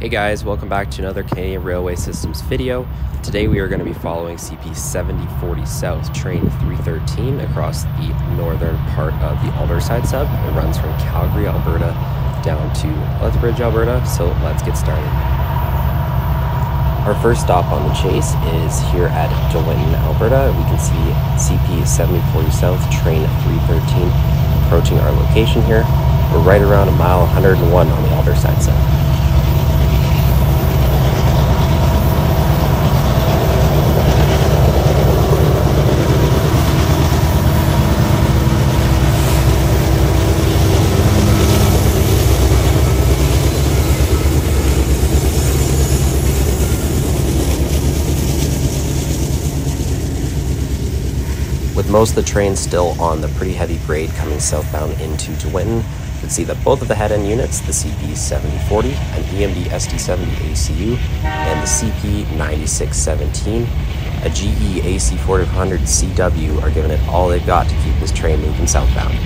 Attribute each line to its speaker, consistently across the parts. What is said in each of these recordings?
Speaker 1: Hey guys, welcome back to another Canadian Railway Systems video. Today we are going to be following CP 7040 South, train 313 across the northern part of the Aldersyde sub. It runs from Calgary, Alberta down to Lethbridge, Alberta, so let's get started. Our first stop on the chase is here at Dewinton, Alberta. We can see CP 7040 South, train 313 approaching our location here. We're right around a mile 101 on the Aldersyde sub. With most of the trains still on the pretty heavy grade coming southbound into DeWinton, you can see that both of the head end units, the CP 7040, and EMD SD70 ACU, and the CP 9617, a GE AC 4400 CW, are giving it all they've got to keep this train moving southbound.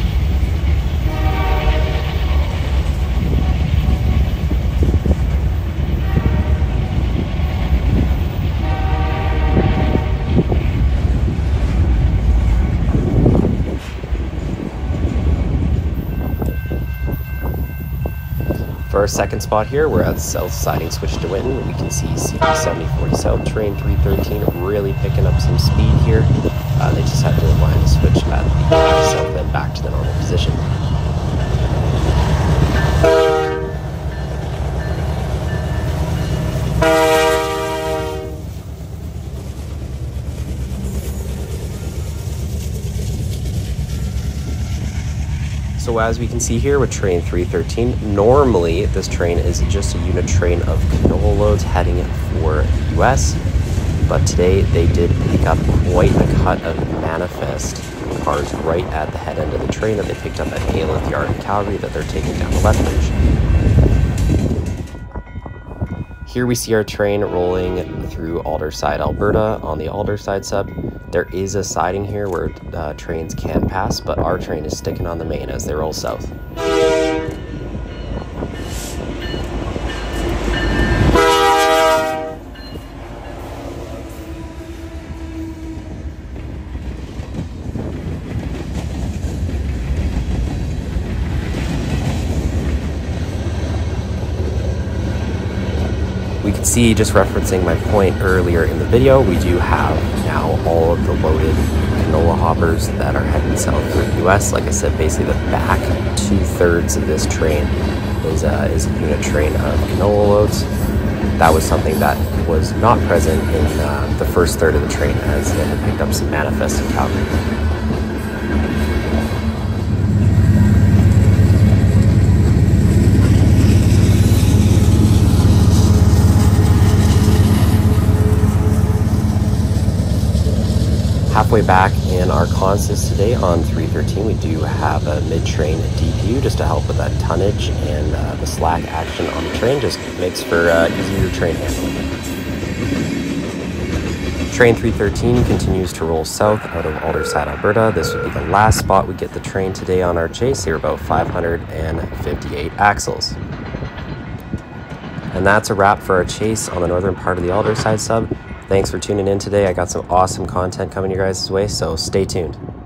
Speaker 1: For our second spot here, we're at south siding switch to win. We can see CP 7040 South train 313 really picking up some speed here. Uh, they just had to align the switch at the south end back to the normal position. So as we can see here with train 313, normally this train is just a unit train of canola loads heading for the US, but today they did pick up quite a cut of manifest cars right at the head end of the train that they picked up at Alyth Yard in Calgary that they're taking down to Lethbridge. Here we see our train rolling through Aldersyde, Alberta on the Aldersyde sub. There is a siding here where uh, trains can pass, but our train is sticking on the main as they roll south. We can see, just referencing my point earlier in the video, we do have now all of the loaded canola hoppers that are heading south through the US. Like I said, basically the back two thirds of this train is, uh, is a unit train of canola loads. That was something that was not present in uh, the first third of the train as it had picked up some manifest in Calgary. Halfway back in our consist today on 313 we do have a mid-train DPU just to help with that tonnage and uh, the slack action on the train just makes for uh, easier train handling. Train 313 continues to roll south out of Aldersyde, Alberta. This would be the last spot we get the train today on our chase. Here about 558 axles. And that's a wrap for our chase on the northern part of the Aldersyde sub. Thanks for tuning in today. I got some awesome content coming your guys' way, so stay tuned.